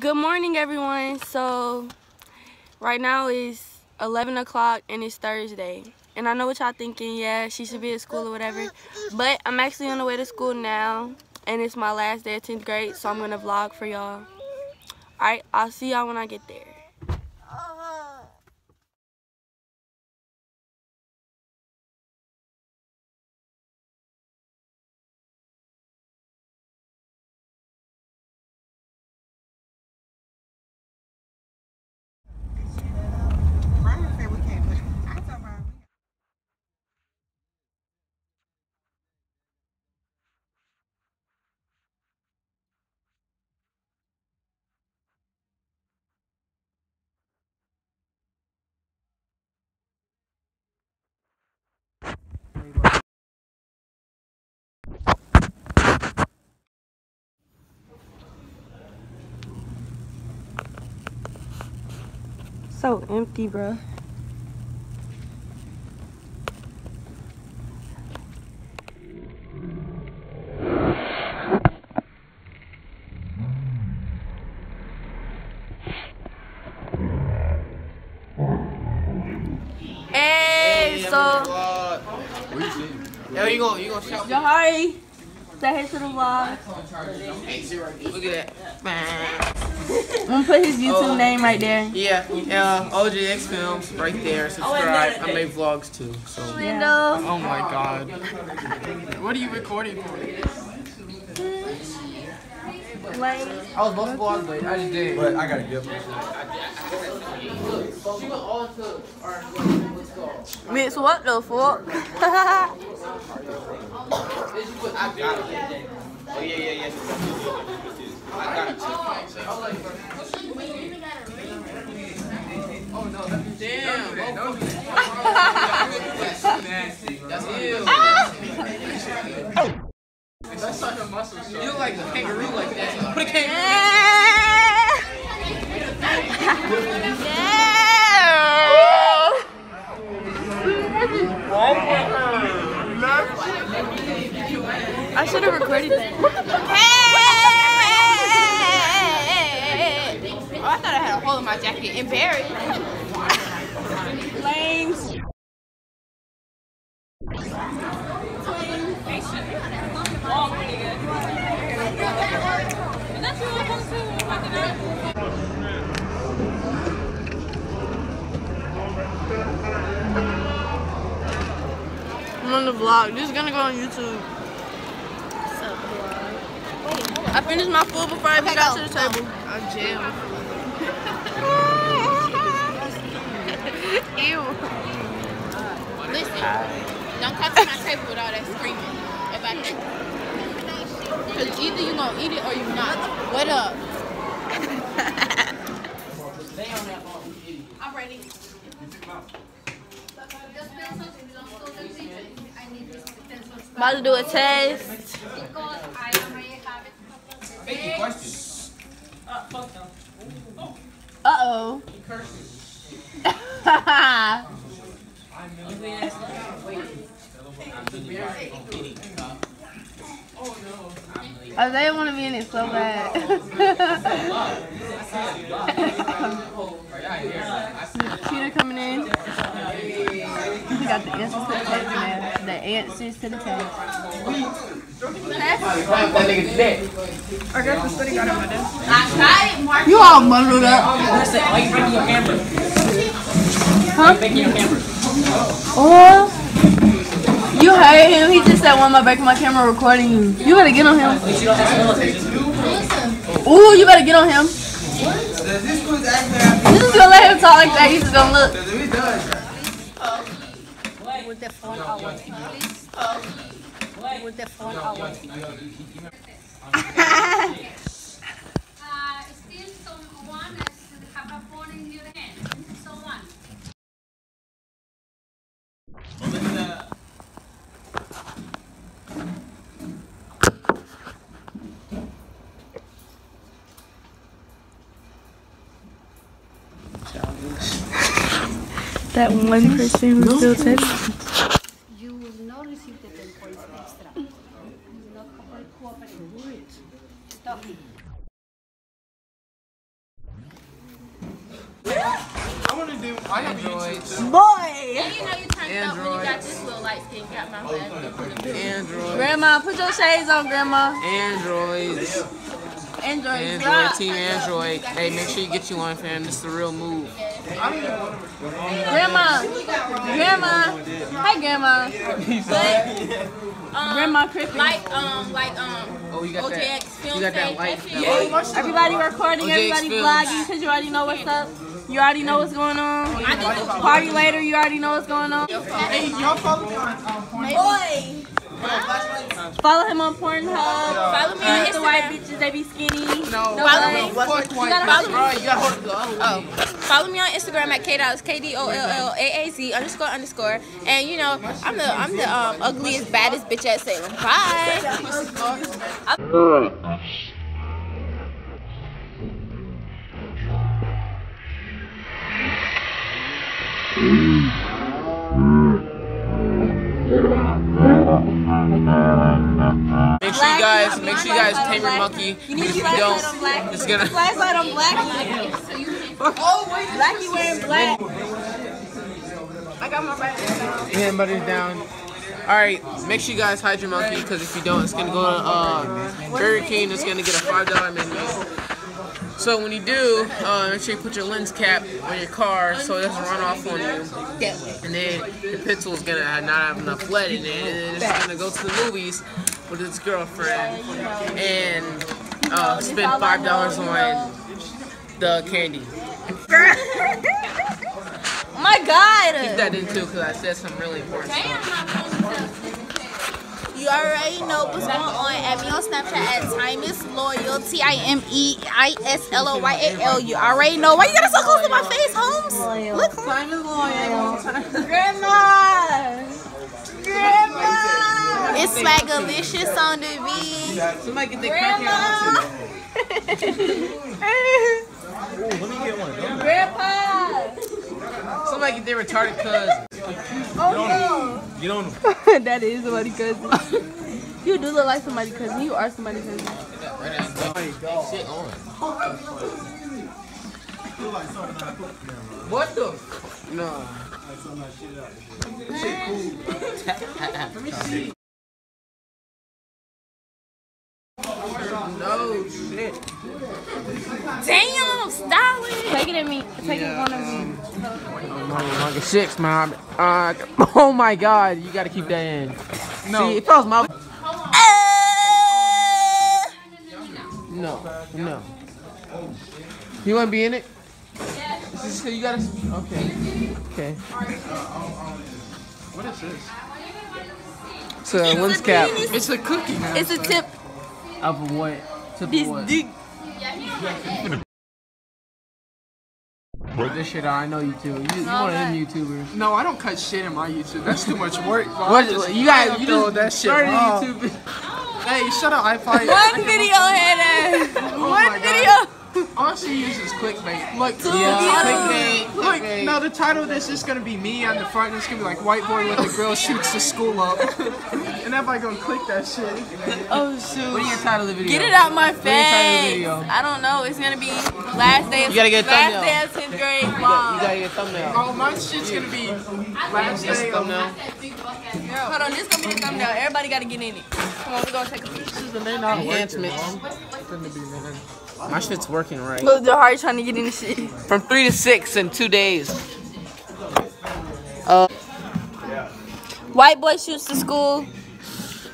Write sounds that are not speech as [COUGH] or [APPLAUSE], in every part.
Good morning, everyone. So, right now is 11 o'clock and it's Thursday. And I know what y'all thinking, yeah, she should be at school or whatever. But I'm actually on the way to school now. And it's my last day of 10th grade, so I'm to vlog for y'all. Alright, I'll see y'all when I get there. Brian said we can't, but I told Brian we So empty, bruh. Hey, so Yo, you gonna you gonna shout? Jahari, say hey to the vlog. Look at that. I'm gonna put his YouTube oh. name right there. Yeah, yeah. OJX Films right there. Subscribe. I make vlogs too. So. Oh, Window. Oh my God. What are you recording for? Mm. Like, I was supposed to vlog, but I just didn't. But I gotta get mix what the fuck? Oh yeah, yeah, yeah. I got it. Damn. That's ew. That's like a muscle You look like a kangaroo like that. Put a kangaroo. I should have recorded that. Oh, I thought I had a hole in my jacket. Embarrassed. Lanes. I'm on the vlog. This is gonna go on YouTube. I finished my food before I even got to the table. I'm jail. [LAUGHS] Ew. Listen, don't come to my table with all that screaming. If I. Because either you going to eat it or you not. What up? [LAUGHS] I'm ready. About to do a test. Vicky, question. Uh oh. Isaiah want to be in it so bad. [LAUGHS] [LAUGHS] Cheetah coming in. We got the answers to the test now. The answers to the test. That nigga's dead. I tried it, Mark. You all muddled up. Why you breaking your camera? Huh? Breaking your camera. Oh. You heard him. He just said, why am I breaking my camera recording you? You better get on him. You don't have to Ooh, you better get on him. Does this food actually You just gonna let him talk like that. He's just gonna look. Does? With the phone out. With the phone out. [LAUGHS] Uh, still someone has have a phone in your hand. Someone. That one person who still texting received the 10 points extra. He's not cooperating. Stop I have Androids. Boy! And you you turned Androids. when you got this little light skin got my Android. Grandma, put your shades on, Grandma. Androids. Android, Android, drop. Team Android. Hey, make sure you get you one, fam. This is the real move. Grandma, Grandma, hi, Grandma. But, Um, Grandma Crippin. like um like um Oh, you got that. Film You got that light. that that shit. light. Everybody recording, OJX everybody Films. vlogging, because you already know what's up. You already know what's going on. Party later, you already know what's going on. Hey, y'all follow me on Boy! Follow him on Pornhub. Follow me on Uh, the white Instagram. bitches, they be skinny. No, Follow me. fuck white. gotta follow bro. You gotta hold it. Oh, follow me on Instagram at k dollars k d o l l a a z underscore underscore. And you know I'm the I'm the um, ugliest baddest bitch at Salem. Bye. [LAUGHS] Make sure you guys, make sure you guys tame your monkey. You need If you don't, black. it's gonna. Flashlight on black. Blackie wearing black. I got my right down. Everybody's down. All right, make sure you guys hide your monkey because if you don't, it's gonna go to uh, Burger King. It's gonna get a five dollar menu. So when you do, uh, make sure you put your lens cap on your car so it doesn't run off on you. And then the pencil is gonna not have enough lead in it, and then it's gonna go to the movies with its girlfriend and uh, spend five dollars on the candy. Oh [LAUGHS] my God. Keep that in too because I said something really important. You already know what's going on. Add me on Snapchat at Time is Loyal. T I M E I S L O Y A L. You already know. Why you got so close to my face, Holmes? Look. Time is loyal. Grandma. Grandma. It's Swagalicious on the beat. Somebody get their [LAUGHS] Grandpa. Somebody get their retarded oh, cousin. [LAUGHS] that is somebody cousin. [LAUGHS] you do look like somebody cousin. You are somebody cousin. Shit. What the? No. No shit. Damn, style it. Take it at me. Take it one of um, me. Like a six, mom. Uh, oh my god, you gotta keep that in. No. See, if I was my. No, no. You wanna be in it? Is this, you gotta. Okay. Okay. What is this? It's a lens cap. It's a cookie, man. It's a tip. Of what? Tip This of what? Dick. Put this shit out. I know you too. You, you one of them YouTubers. No, I don't cut shit in my YouTube. That's too much work. bro. What? Just- You guys, I you just that shit. started off. YouTube. Hey, shut up. I probably. One video had Oh One video. God. Video. All she uses is clickbait. Look, [LAUGHS] Yeah, clickbait. clickbait, Look, clickbait. no, the title of this is gonna be me on the front. and It's gonna be like white boy with the grill shoots the school up, [LAUGHS] and everybody gonna click that shit. Oh shoot. What are your title of the video? Get it out my What are your title of the face. video? I don't know. It's gonna be last day. Of, You gotta get a last day of tenth grade. Mom. You Mom. gotta get a thumbnail. Oh, my shit's gonna be last day of thumbnail. Hold on. This gonna be the thumbnail. Everybody gotta get in it. Come on, we gonna take a picture. Enhancements. My shit's working right. Look, Jahari trying to get in the shit. From three to six in two days. Uh, White boy shoots the school.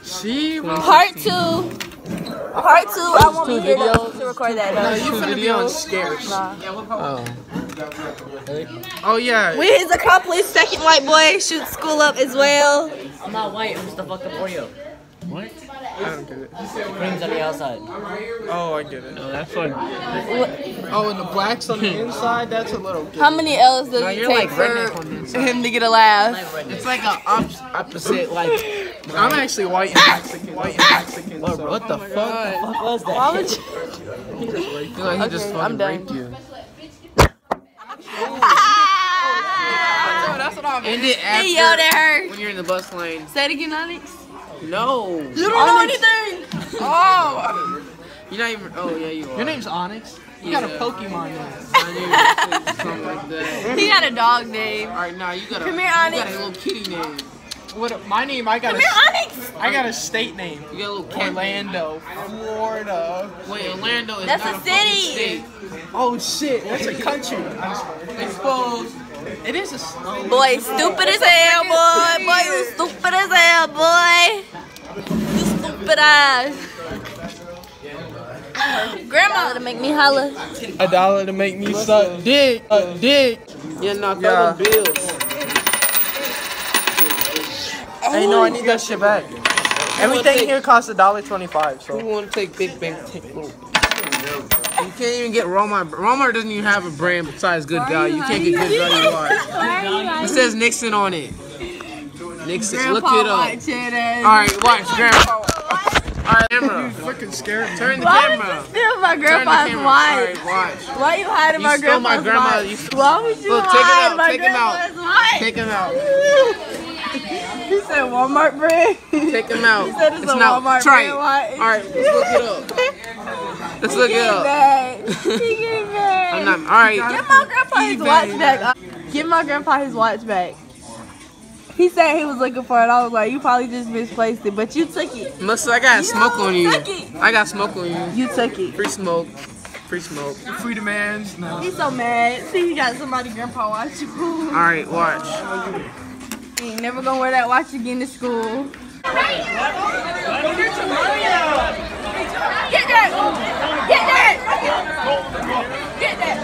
She Part two. Part two. I won't be here to, to record that. no, Though. you finna be on scares. Oh. Oh yeah. We his accomplice, second white boy shoots school up as well. I'm not white, I'm just a fucking Oreo. What? I don't get it. Cream's on the outside. Oh, I get it. No, that's fun. Oh, and the blacks on the inside. That's a little. How many L's does No, it you're take like for redneck on the inside. him to get a laugh? It's like an op- opposite, like. I'm actually white and Mexican. White and Mexican. What, so- what the oh fuck? What was that? Why would you? He like he just fucking I'm done. raped you. [LAUGHS] That's what I'm. End it He yelled at her. when you're in the bus lane. Say it again, Alex. No. You don't know anything. Oh. You're not even. Oh yeah, you are. Your name's Onyx. You got a Pokemon name. My name is something like that. He got a dog name. All right, now you got a. Come here, Onyx. you got a little kitty name. What? My name? I got Come a. here, Onyx. I got a state name. You got a little cat. name. Orlando, Florida. Wait, Orlando is That's not a fucking city. state. Oh shit, that's a country. Exposed. It is a. s- Boy, stupid as hell, boy. Boy, you stupid as hell, boy. You stupid ass. Grandma to make me holler. A dollar to make me suck dick. Uh, dick. Yeah, nah, throw Yeah. them bills. Hey, no, I need that shit back. Everything here costs a dollar twenty-five. So. Who So want to take Big Bang? Take little. You can't even get Walmart. Walmart doesn't even have a brand besides Good Value. You can't get Good Value [LAUGHS] Watch. It says Nixon on it. Nixon, look it up. All right, watch, Grandpa. All right, camera. You fucking scared. Turn the camera. Steal my Turn the grandpa's camera. All watch. right, watch. Why you hiding You my stole my grandma- watch? you- Why would you Look, take it hide out, my take him out. Take him out. [LAUGHS] He said Walmart brand. Take him out. He said it's a not Walmart Try brand it. All right, let's look it up. [LAUGHS] Let's look it Get up. back. [LAUGHS] Get back. I'm not. All right. Give my grandpa his watch back. Uh, give my grandpa his watch back. He said he was looking for it. I was like, you probably just misplaced it, but you took it. Must I got smoke on you. took it. I got smoke on you. You took it. Free smoke. Free smoke. Free demands. No. He's so mad. See, he got somebody grandpa watch. [LAUGHS] All right, watch. he ain't never gonna wear that watch again to school. Get that! Get that! Get that!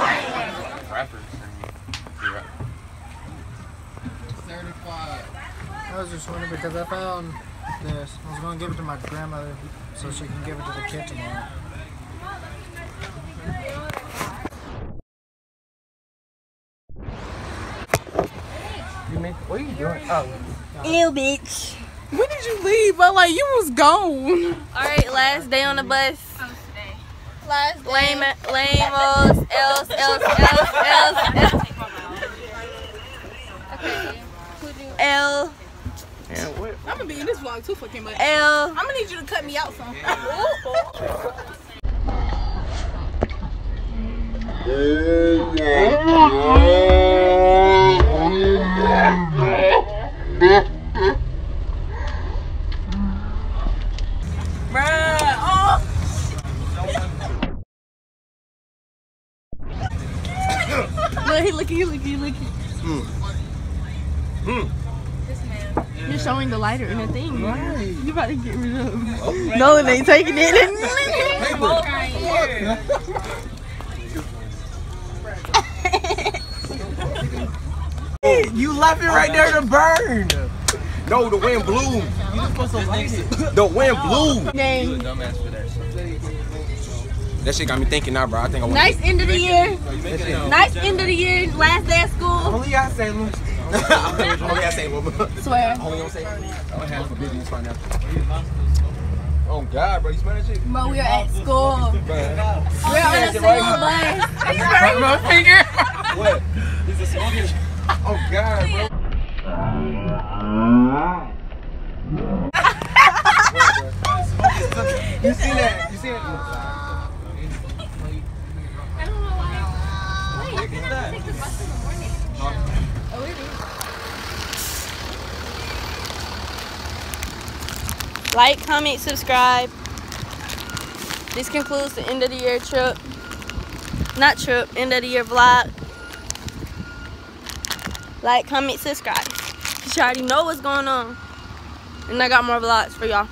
I was just wondering because I found this. I was going to give it to my grandmother so she can give it to the kid tomorrow. You make, what are you doing? Oh. Ew, bitch. When did you leave? But like you was gone. Alright, last day on the bus. Last Lame, lame, [LAUGHS] else, else, else, else, else. L, I'm gonna be in this vlog too fucking much. L. I'm gonna need you to cut me out some. Look, he looking, he looking, he looking. You're showing the lighter in the thing. Right. You about to get rid of Nolan ain't taking it. [LAUGHS] You left it right there to burn. No, the wind blew. The wind blew. Dang. That shit got me thinking now, bro. I think I want Nice end of the year. Nice end of the year. Last day of school. I say Lucy. Only I say one. Swear. Only I say. I don't have for business right now. Oh God, bro, you smell that shit? But we're at school. Bro. We're on a school bus. My finger. What? Is it smoking? Oh God, bro. you seen that? You Like, comment, subscribe. This concludes the end of the year trip. Not trip, end of the year vlog. Like, comment, subscribe. Cause you already know what's going on. And I got more vlogs for y'all.